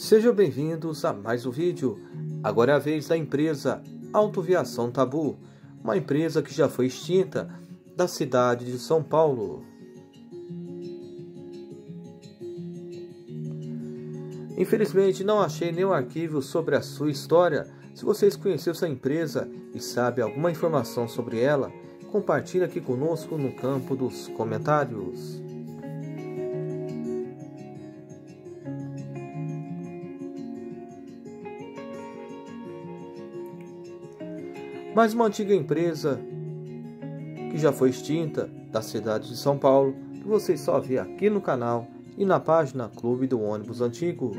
Sejam bem-vindos a mais um vídeo. Agora é a vez da empresa Autoviação Tabu, uma empresa que já foi extinta da cidade de São Paulo. Infelizmente não achei nenhum arquivo sobre a sua história. Se vocês conheceram essa empresa e sabe alguma informação sobre ela, compartilhe aqui conosco no campo dos comentários. Mas uma antiga empresa que já foi extinta da cidade de São Paulo, que vocês só vê aqui no canal e na página Clube do Ônibus Antigo.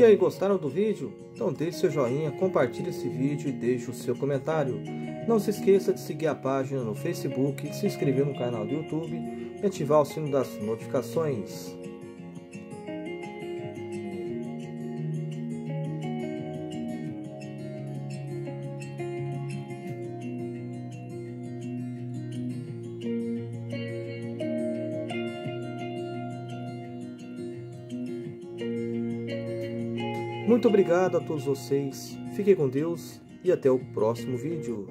E aí, gostaram do vídeo? Então deixe seu joinha, compartilhe esse vídeo e deixe o seu comentário. Não se esqueça de seguir a página no Facebook, se inscrever no canal do YouTube e ativar o sino das notificações. Muito obrigado a todos vocês, fiquem com Deus e até o próximo vídeo.